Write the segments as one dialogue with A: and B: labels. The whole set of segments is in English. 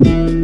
A: Thank you.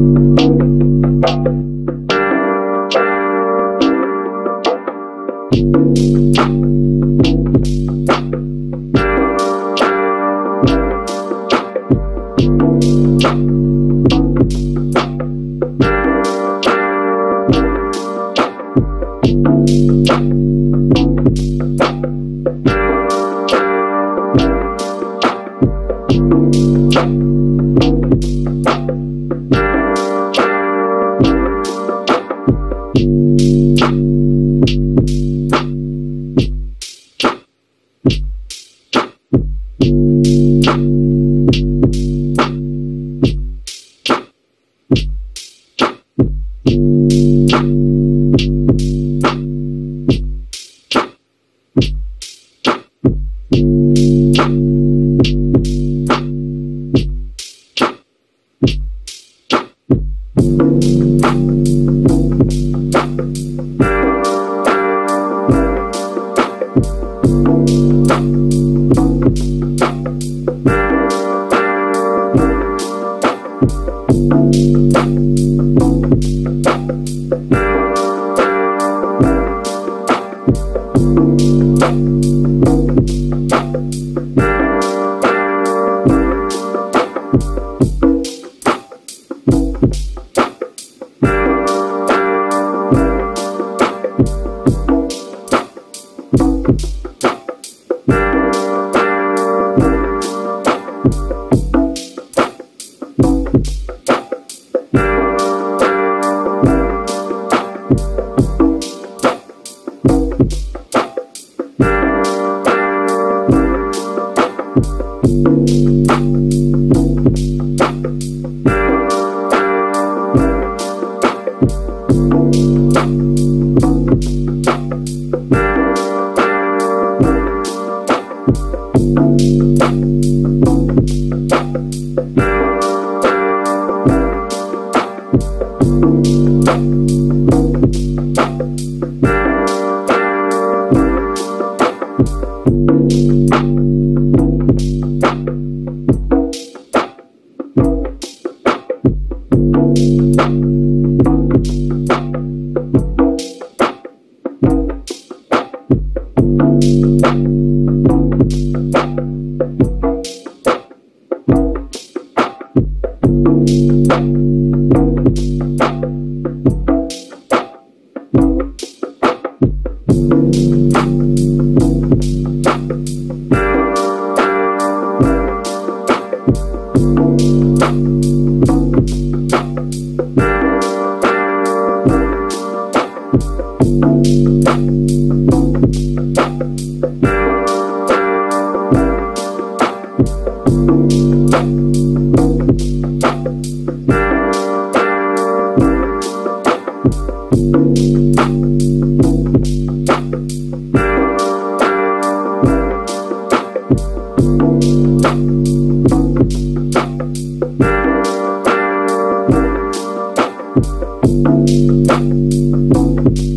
A: thank you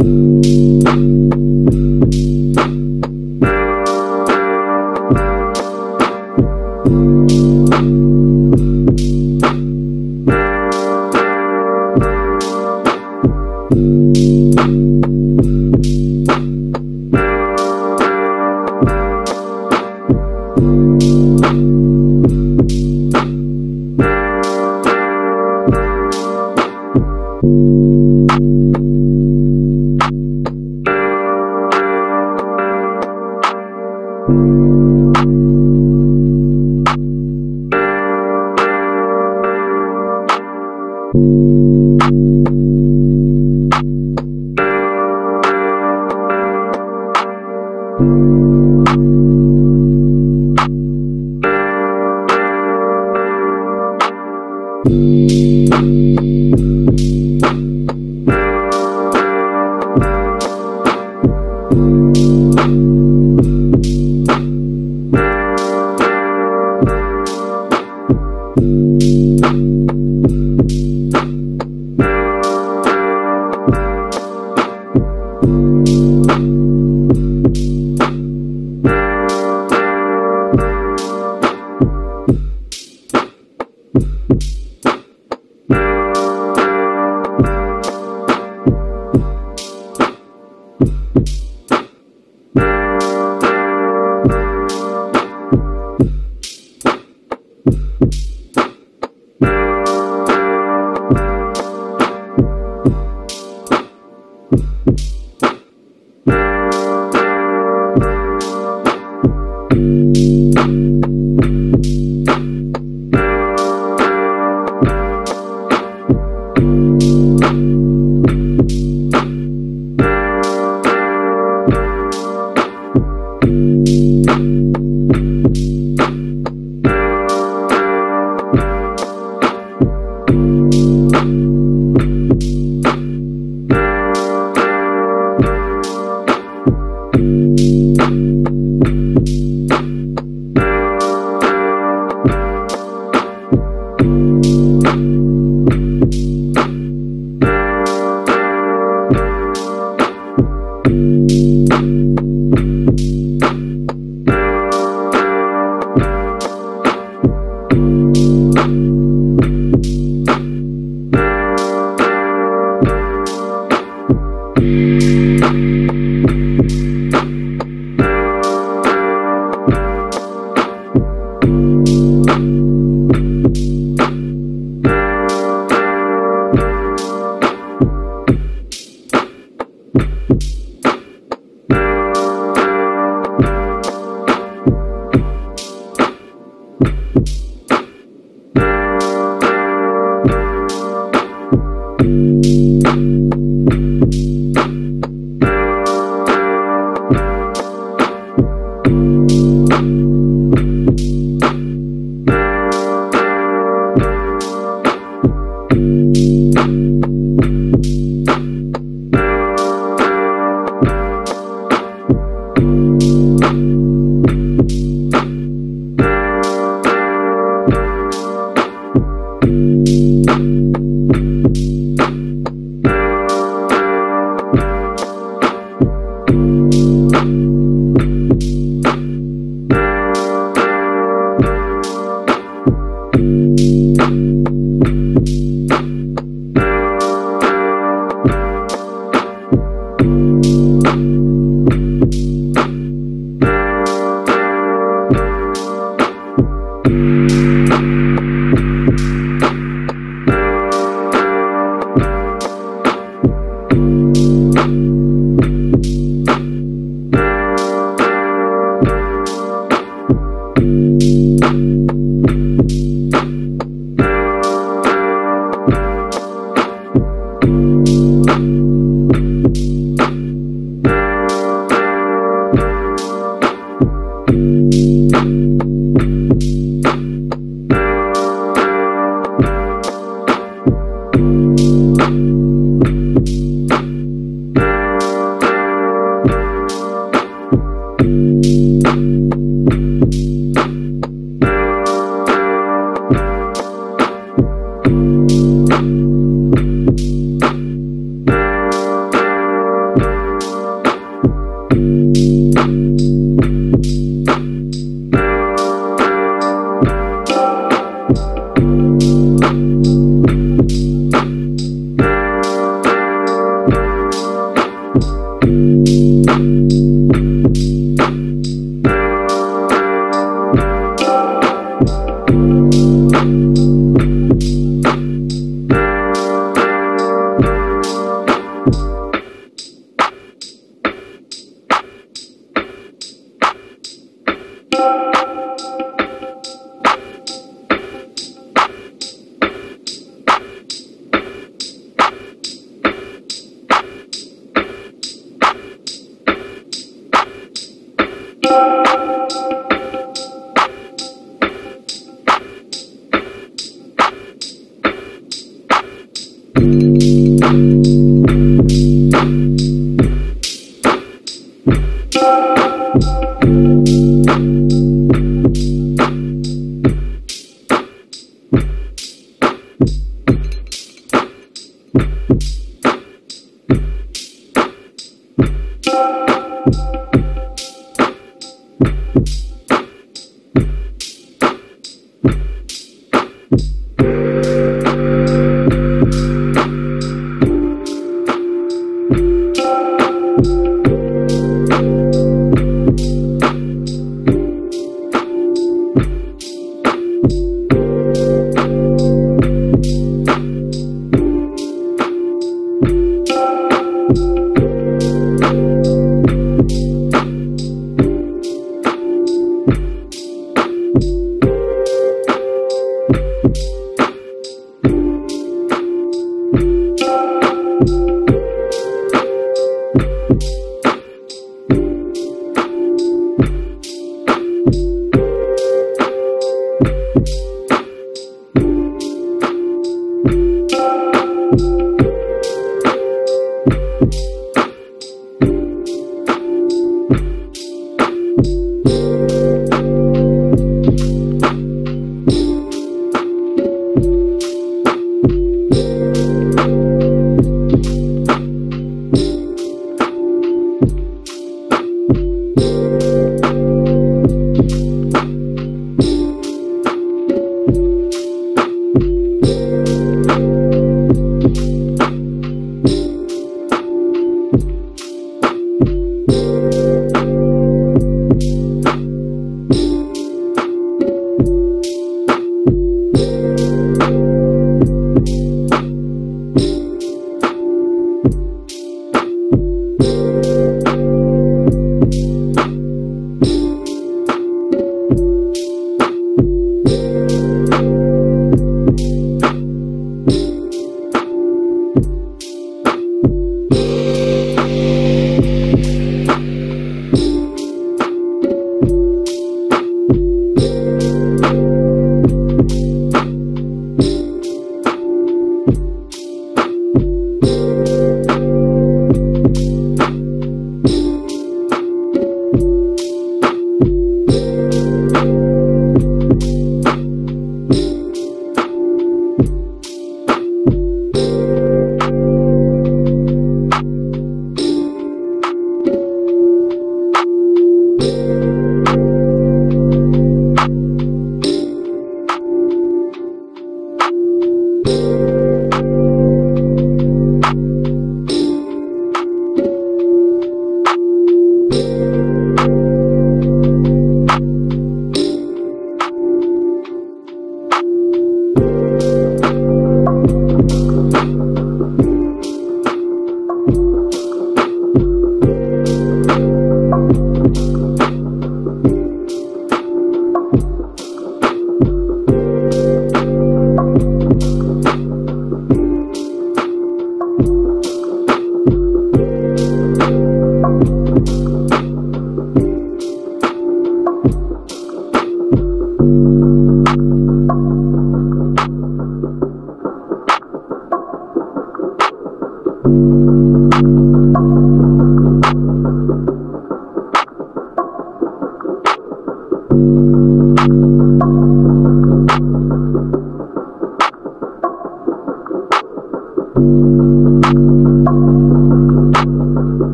A: Thank you.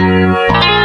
A: Música